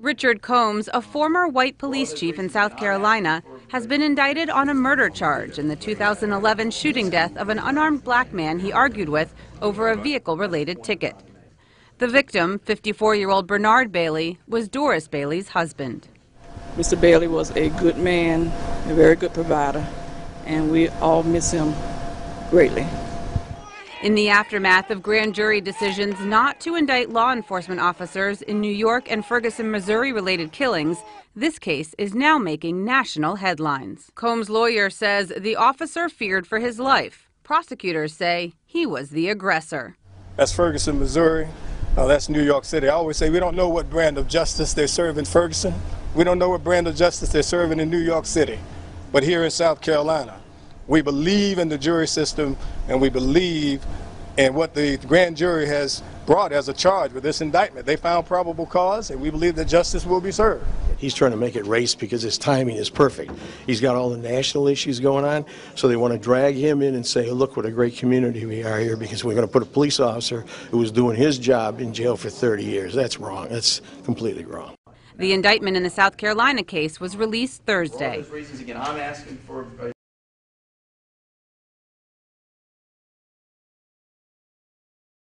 Richard Combs, a former white police chief in South Carolina, has been indicted on a murder charge in the 2011 shooting death of an unarmed black man he argued with over a vehicle related ticket. The victim, 54 year old Bernard Bailey, was Doris Bailey's husband. Mr. Bailey was a good man, a very good provider, and we all miss him greatly. In the aftermath of grand jury decisions not to indict law enforcement officers in New York and Ferguson, Missouri related killings, this case is now making national headlines. Combs' lawyer says the officer feared for his life. Prosecutors say he was the aggressor. That's Ferguson, Missouri. Uh, that's New York City. I always say we don't know what brand of justice they serve in Ferguson. We don't know what brand of justice they're serving in New York City. But here in South Carolina, we believe in the jury system and we believe in what the grand jury has brought as a charge with this indictment. They found probable cause and we believe that justice will be served. He's trying to make it race because his timing is perfect. He's got all the national issues going on, so they want to drag him in and say, look what a great community we are here because we're going to put a police officer who was doing his job in jail for 30 years. That's wrong. That's completely wrong. The indictment in the South Carolina case was released Thursday.